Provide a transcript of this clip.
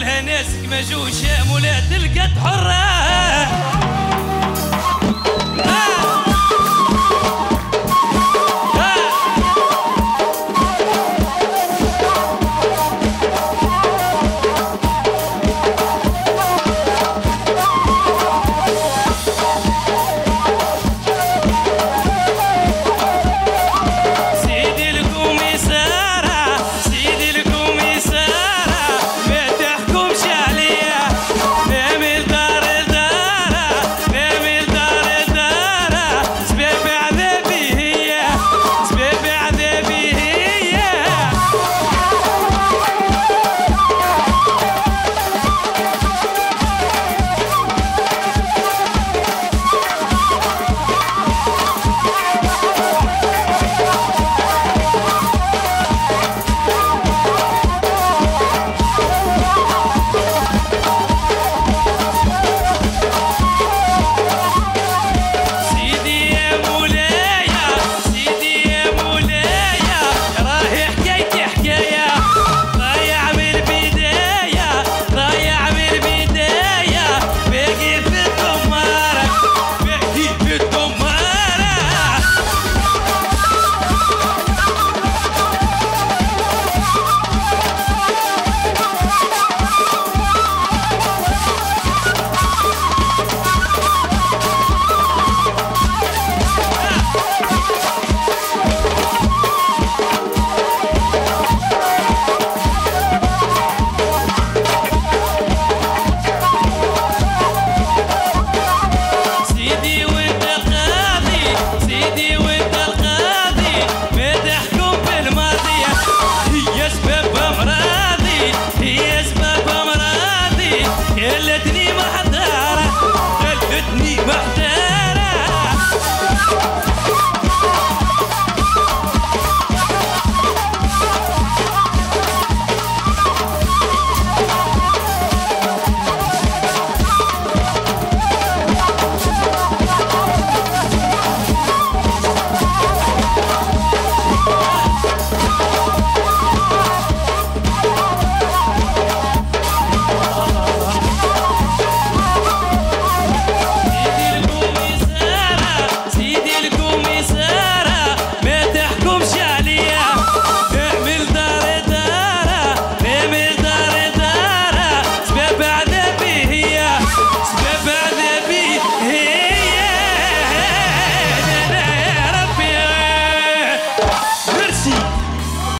كلها ناس مجوشة مولات القد حرة.